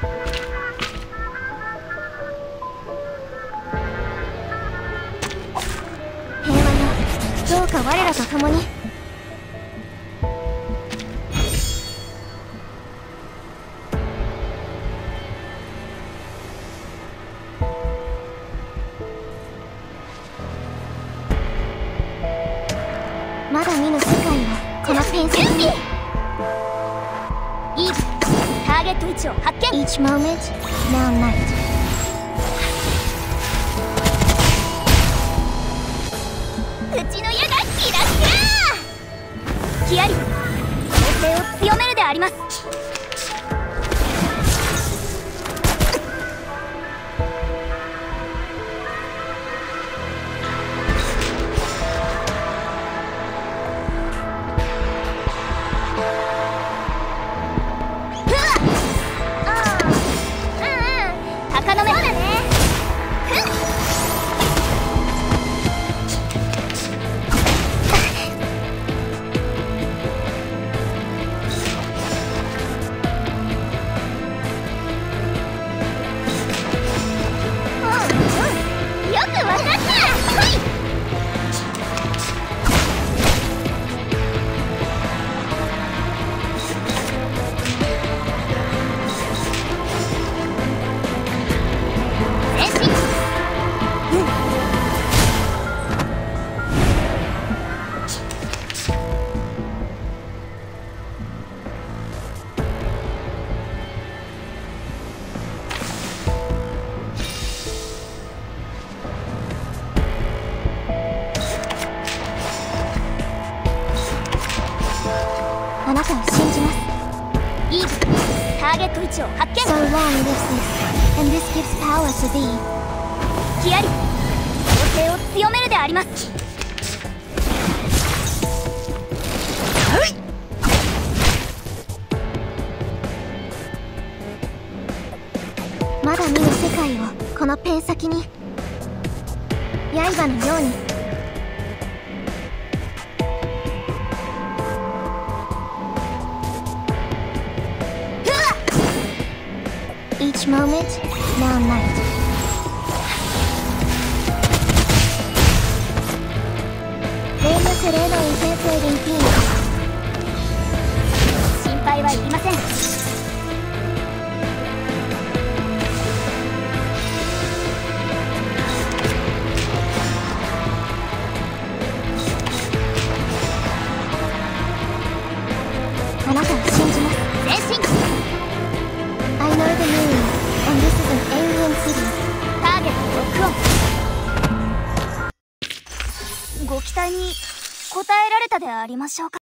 平和よどうか我らと共にまだ見ぬ世界はこのペン先に。ーゲット位置を発見 Each moment, now night. うちの矢がキラキラヒアリ攻勢を強めるであります鷹の目そうだねうん。うんよくわかった。ほい。じます。イーブターゲット位置を発見。So long lives this and this gives power to thee. ヒアリ攻勢を強めるであります。まだ見ぬ世界をこのペン先に。刃のように Each moment, now night 期待に応えられたでありましょうか。